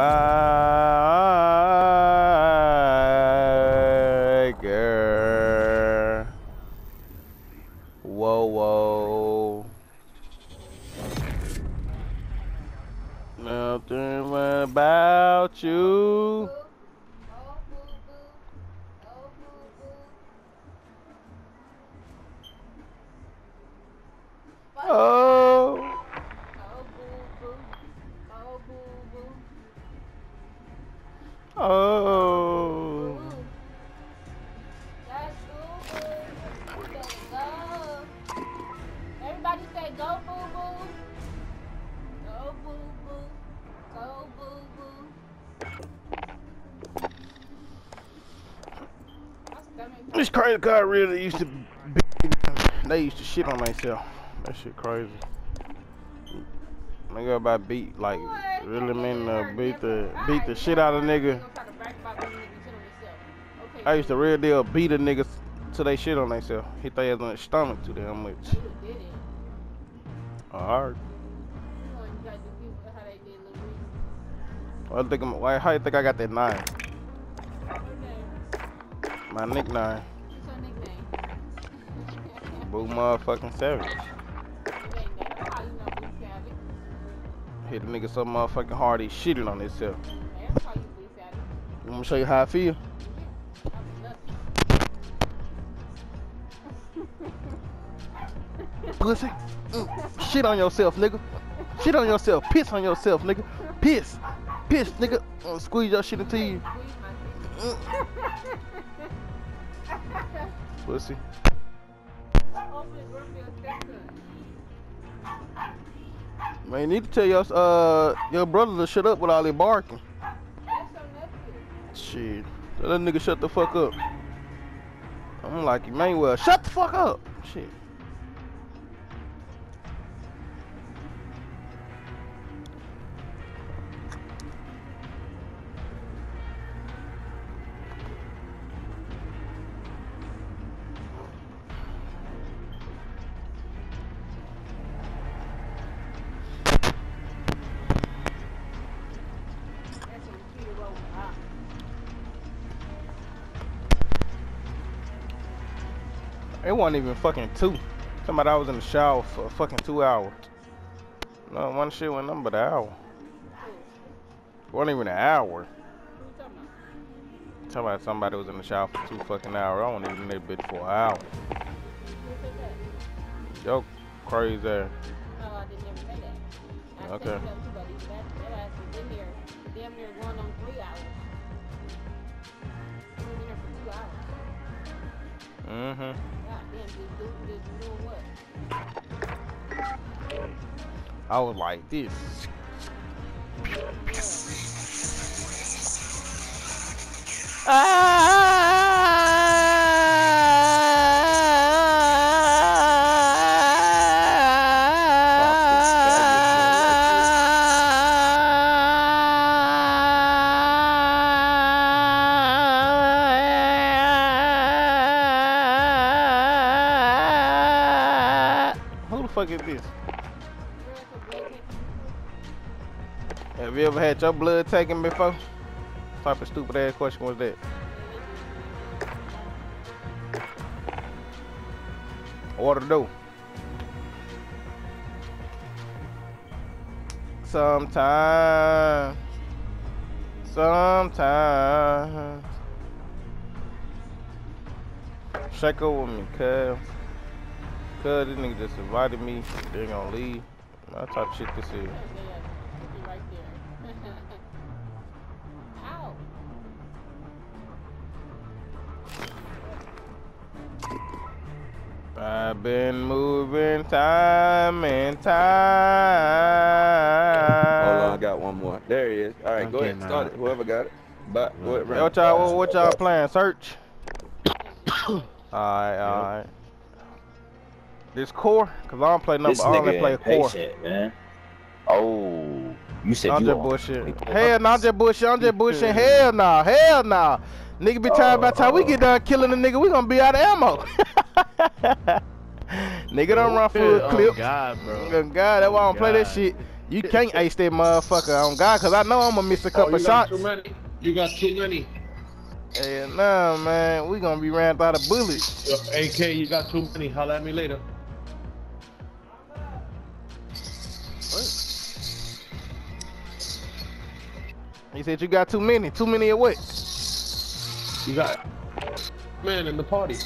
my oh. Everybody say go boo boo. Go boo boo. Go boo boo. This credit card really used to be, they used to shit on themselves. That shit crazy. Nigga about beat like really mean to beat the beat the shit out of nigga. I used to real deal beat a nigga till they shit on themselves. Hit their ass on the stomach too damn much. Alright. Oh, I think I'm, why how you think I got that nine? My nickname. Boo motherfucking savage. Hit the nigga so motherfucking hard he shitting on himself. You wanna show you how I feel? Pussy. Mm. Shit on yourself, nigga. Shit on yourself. Piss on yourself, nigga. Piss. Piss, nigga. Uh, squeeze your shit into you. Pussy. Man, you need to tell your uh your brother to shut up with all that barking. Shit. Tell that nigga shut the fuck up. I'm like you may well shut the fuck up. Shit. It wasn't even fucking two. Somebody I was in the shower for fucking two hours. No, one shit went number the hour. It wasn't even an hour. Talking about somebody was in the shower for two fucking hours. I wasn't even in that bitch for an hour. Yo, crazy ass. Okay. Mm-hmm. I was like this. Who your blood taken before? What type of stupid ass question was that? What to do. Sometimes. Sometimes. Up with me, cuz. Cuz this nigga just invited me. They gonna leave. That type of shit this is. I've been moving time and time. Hold on, I got one more. There he is. All right, go Okay, ahead. Start it. Whoever got it. But go ahead, Hey, run. what y'all what, what y'all playing? Search. alright, alright. This core? Cause I don't play number This I only nigga play core. man. Oh, you said I'm you just on- bullshit. Hell no, I'm just bullshit. I'm just bullshit. Hell no, hell no. Nigga be tired by the time we get done killing the nigga, we gonna be out of ammo. nigga don't run full oh, clip. God, bro. Oh, God, that's why I don't play that shit. You can't ace that motherfucker on God, cause I know I'm gonna miss a Oh, couple you got shots. too many. You got too many. And nah, man, we gonna be ran out of bullets. Yo, AK, you got too many. Holla at me later. What? He said you got too many. Too many of what? You got man in the party.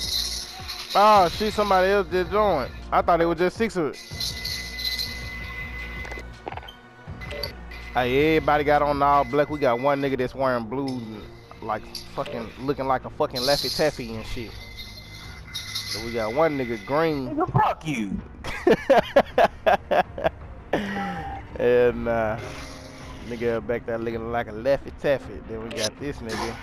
Oh shit, somebody else just joined. I thought it was just six of it. Hey, everybody got on all black. We got one nigga that's wearing blue, and, like fucking looking like a fucking Laffy Taffy and shit. So we got one nigga green. Nigga, fuck you. and uh, nigga back there looking like a Laffy Taffy. Then we got this nigga.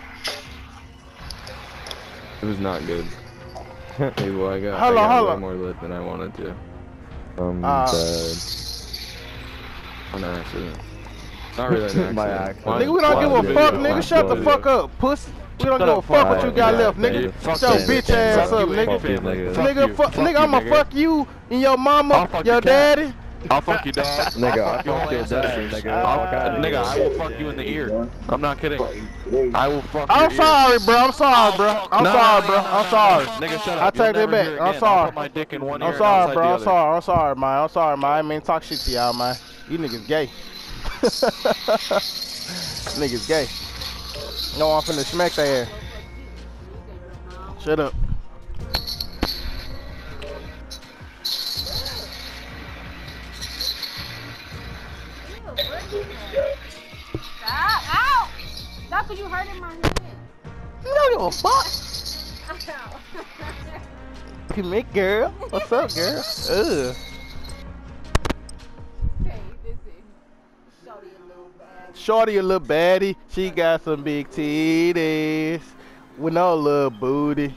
It was not good. hey, well, I got, Hold I on, got hold way on. more lit than I wanted to. Um, Uh, bad. On accident. Not really an accident. By accident. Why- Nigga, we don't why give a did fuck, it? nigga. Why Shut the did fuck it? up, pussy. We don't Shut give a up, fuck what fuck you got yeah, left, nigga. nigga. Fuck Shut your that bitch nigga. ass Fuck up, you, nigga. fuck you, nigga. Fuck Nigga, you, fuck, fuck nigga, you, I'ma nigga. fuck you and your mama, I'll fuck your your cat. daddy. I'll fuck you, dog. Nigga, I'll fuck fuck your your daddy, ass. nigga. I'll- nigga, I will fuck you in the ear. I'm not kidding. I will fuck I'm your sorry, bro. I'm sorry, bro. I'm No, sorry, no, bro. no, no, I'm sorry. Nigga, shut up. You'll take that back. I'm sorry. I'll put my dick in one ear I'm sorry, bro. I'm sorry. I'm sorry, man. I'm sorry, man. I ain't mean to talk shit to y'all, man. You niggas gay. niggas gay. No, I'm finna smack their ass. Shut up. Stop, cause you hurting my hand. You don't give a fuck. Ow. You make girl. What's up, girl? Ugh. okay, this is Shorty a little bad. Shorty a little baddie. She got some big titties. With no little booty.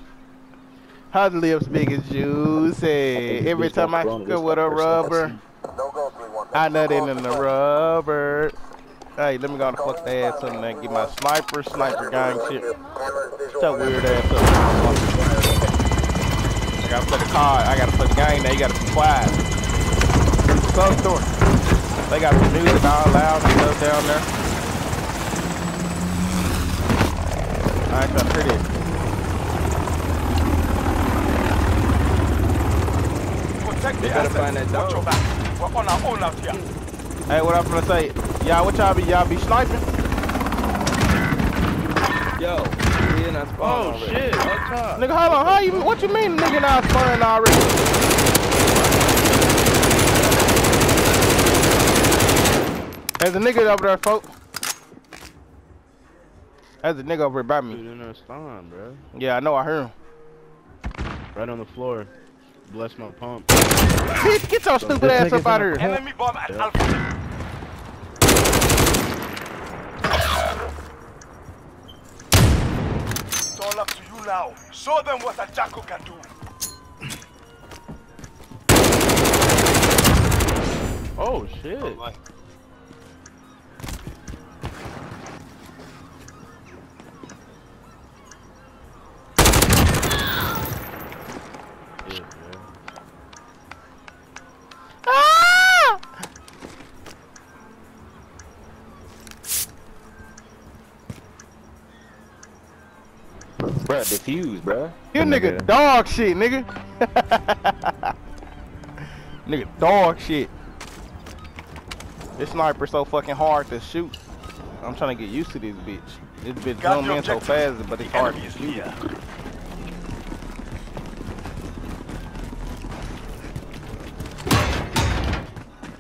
Her lips big as juicy. Every time I go with a rubber, I nut it in the rubber. Hey, let me go to fuck the ass up and then get my sniper, sniper gang shit. Shut your weird ass up. I gotta play the card. I gotta play the game now. You gotta be quiet. Close door. They got the music all loud and stuff down there. I ain't trying to hear this. You gotta find that dog. Hey, what I'm gonna say? Y'all, what y'all be? Y'all be sniping? Yo, we in that spawn Oh already. shit! Up top. Nigga, hold on. How you? What you mean, nigga? Not spun already? There's a nigga over there, folks. There's a nigga over here by Dude me. in there spawn, bro. Yeah, I know. I heard him. Right on the floor. Bless my pump. Bitch, get your stupid ass up out of here. Enemy bomb at Alpha. It's all up to you now. Show them what a Jacko can do. Oh shit! Yeah, Bruh, defuse, bruh. You nigga dog shit, nigga. nigga dog shit. This sniper so fucking hard to shoot. I'm trying to get used to this bitch. This bitch Got zoom in so fast, but it's The hard to is shoot. near.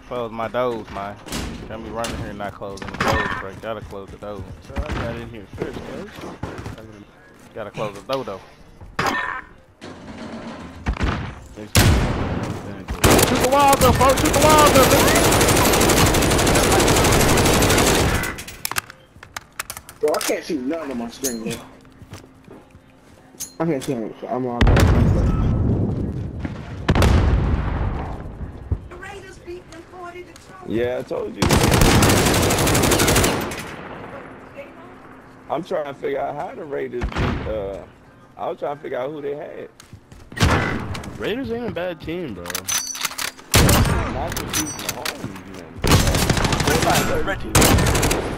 Close my doors, man. Can't be running here and not closing the doors, bro. Gotta close the door. So I got in here first, guys. Gotta close the door though. Shoot the walls up, folks. Shoot the walls up. Bro, I can't see nothing on my screen, bro. I can't see anything. I'm all bad. Yeah, I told you. I'm trying to figure out how the Raiders beat, uh, I was trying to figure out who they had. Raiders ain't a bad team, bro. Not just beat Mahomes, man.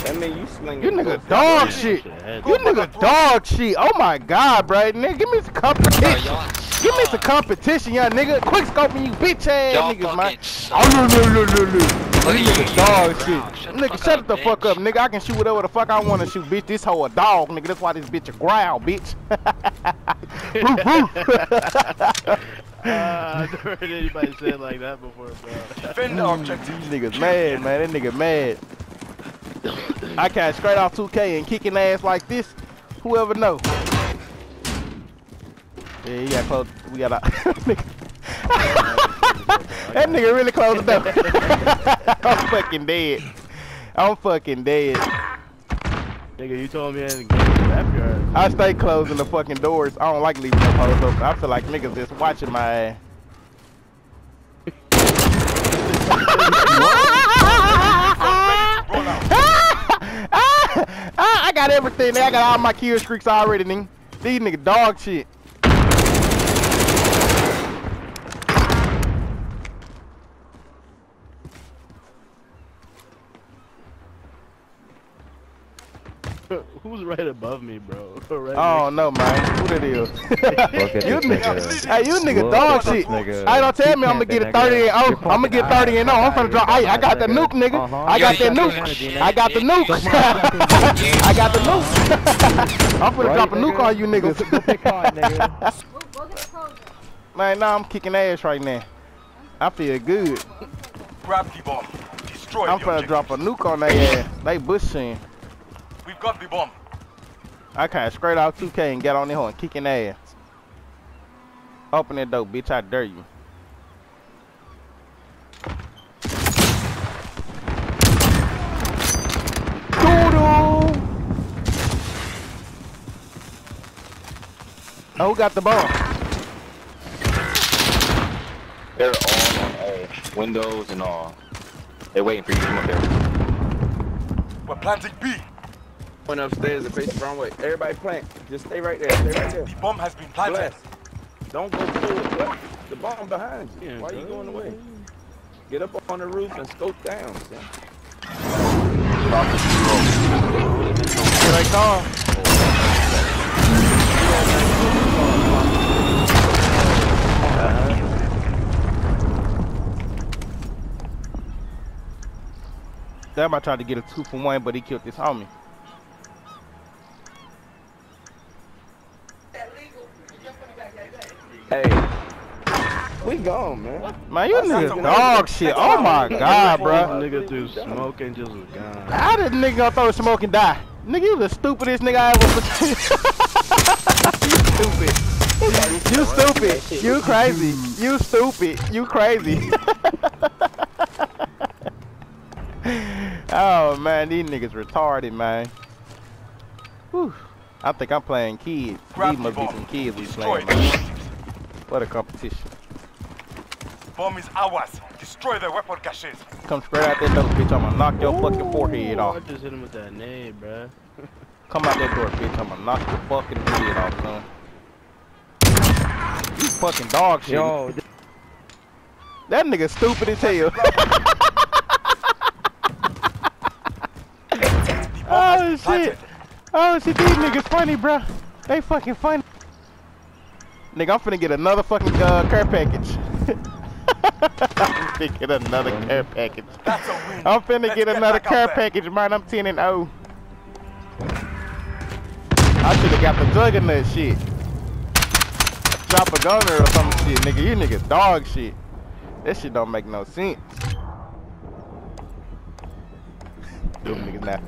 That mean you slinging. You nigga dog sides. shit. You nigga dog shit. Oh my god, bro. Nigga, give me some competition. Give me some competition, y'all nigga. Quick scoping you bitch ass niggas, man. Oh, no, no, no, no, no. Look You nigga you dog shit. Shut Nigga, shut up, the fuck up, nigga. I can shoot whatever the fuck I want to shoot, bitch. This hoe a dog, nigga. That's why this bitch a growl, bitch. Roof, roof. Uh, I never heard anybody say it like that before, bro. Defend the objective. These niggas mad, man. That nigga mad. I catch straight off 2K and kicking ass like this. Whoever know. Yeah, you got close. We got a. that nigga really closed the door. I'm fucking dead. I'm fucking dead. Nigga, you told me I had to get the backyard. I stay closing the fucking doors. I don't like leaving them hoes open. I feel like niggas just watching my ass. I got everything. I got all my kill streaks already, nigga. These nigga dog shit. Who's right above me, bro? Right I don't know, man. Who that is? at you nigga. nigga. Hey, you nigga Look dog at shit. nigga. Hey, don't tell me I'm gonna get a 30 and oh, I'm gonna get 30 and oh. I'm finna drop. Hey, I got the nuke, nigga. Uh-huh. I got that Yeah, nuke. I got the nuke. I got the nuke. I'm finna Right, drop a nuke on you niggas. go pick hard, nigga. Go, go get the clothes. Man, nah, I'm kicking ass right now. I feel good. Grab the bomb. Destroy I'm finna drop a nuke on their ass. They bushing. We've got the bomb. I can't straight out 2K and get on there and kicking ass. Open that door, bitch. I dare you. Doodle. Oh, who got the bomb? They're all on A. Windows and all. They're waiting for you to come up there. We're planting B. Went upstairs and face the wrong way. Everybody plant. Just stay right there. Stay right there. The bomb has been planted. Bless. Don't go forward. Bless. The bomb behind you. Yeah, Why you going away? Get up on the roof and scope down. son. Here they come. Damn, I tried to get a two for one, but he killed this homie. Gone, man. Man, you That's niggas dog shit. Oh my god, This bruh. nigga threw smoke and just was gone. How did nigga gonna throw smoke and die? Nigga, you the stupidest nigga I ever You stupid. You stupid. You crazy. You stupid. You crazy. oh man, these niggas retarded, man. Whew. I think I'm playing kids. Grab These must be some kids we Destroy playing, man. What a competition. Bomb is ours. Destroy the weapon caches. Come straight out that door, bitch. I'm gonna knock your fucking forehead I off. just hit him with that nade, bruh. Come out that door, bitch. I'm gonna knock your fucking head off, son. You fucking dog shit. Yo, That nigga stupid as hell. The Oh, has been shit. planted. oh shit, these niggas funny, bruh. They fucking funny. Nigga, I'm finna get another fucking uh, care package. I'm finna get another care package. That's a win. I'm finna Let's get get another back care there. package, man. I'm 10 and 0. I should've got the juggernaut shit. Drop a gunner or some shit, nigga. You niggas dog shit. That shit don't make no sense. Them niggas now.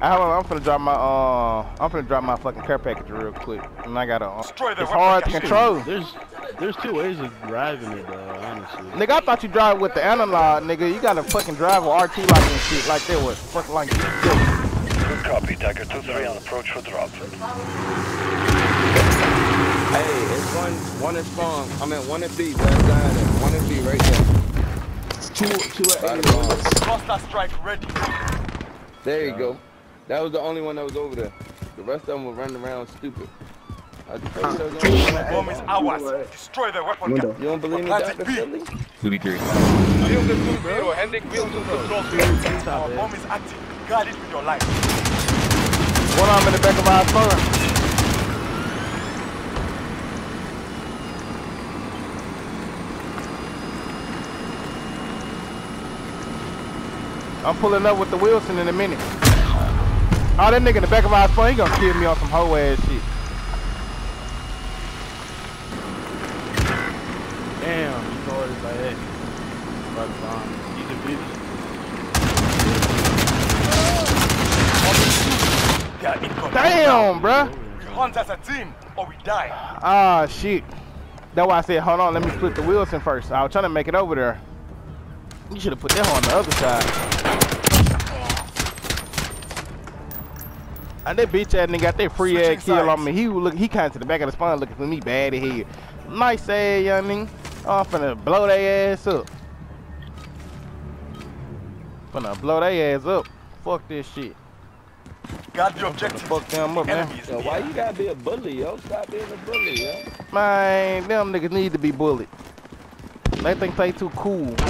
I hold on, I'm finna drop my uh, I'm finna drop my fucking care package real quick, and I gotta. Uh, it's hard to control. There's there's two ways of driving it, bro. Honestly. Nigga, I thought you drive with the analog, nigga. You gotta fucking drive with RT like and shit, like that was fucking like. Good copy. Tiger 2-3 on approach for drop. hey, it's one, one is spawn. I mean, one at B. Left side and one at B right there. Two, two at A. Cluster strike ready. There you go. That was the only one that was over there. The rest of them were running around stupid. Gonna- Bomb is ours. Destroy the weapon. You don't believe me, Planted Dr. B. Philly? 2v3. Build the 2-0. Heading build to control field. Our bomb is active. Guard it with your life. One arm in the back of my phone. I'm pulling up with the Wheelson in a minute. Oh, that nigga in the back of my phone, he gonna kill me on some hoe ass shit. Damn, you know it like that. Right behind. You can beat it. They are in control. Damn, bruh. We hunt as a team or we die. Ah, shit. That's why I said, hold on, let me split the Wheelson first. I was trying to make it over there. You should have put that on the other side. And that bitch ass nigga got that free Switching ass kill on me. He was look, he came to the back of the spine looking for me bad as hell. Nice ass young nigga. I'm finna blow their ass up. Finna blow their ass up. Fuck this shit. Got your objective. Fuck them up, man. Yo, why you gotta be a bully, yo? Stop being a bully, yo. Man, them niggas need to be bullied. They think they too cool.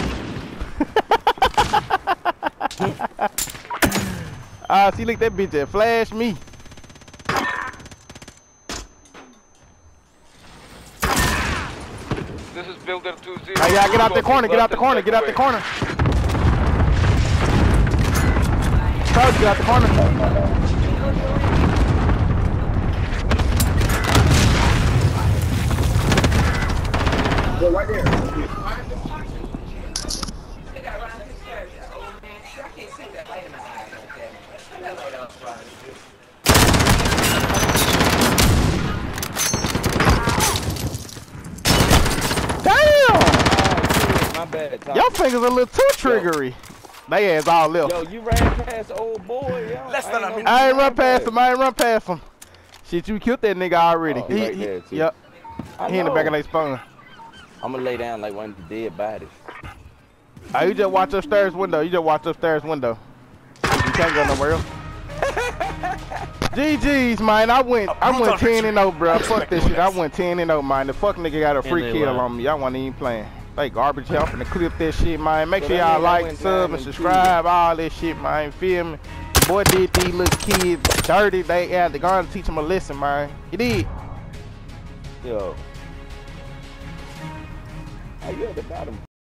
Ah, see, look, that bitch that flashed me. This is Builder 2-0. Hey, y'all get out the corner, get out the corner, get out the corner. Charles, get out the corner. Go right there. Damn! My bad, Tom. Your fingers a little too triggery. They ass all left. Yo, you ran past old boy, yo. Less than I a ain't minute. know I ain't run past him. I ain't run past him. Shit, you killed that nigga already. Oh, he, right he- there, too. yep. I He in the back of know. their spawn. I'm gonna lay down like one of the dead bodies. Oh, you just watch upstairs window. You just watch upstairs window. You can't go nowhere else. GG's, man. I went, A I oh, brutal went 10 and victory. 0, bro. Fuck this shit. I went 10 and 0, man. The fuck nigga got a free they kill on me. Y'all wasn't even playing. They garbage. I'm finna clip that shit, man. Make So sure y'all like, sub, and subscribe. All this shit, man. Feel me? Boy did these little kids dirty. They had to go and teach them a lesson, man. He did. Yo. Are you at the bottom?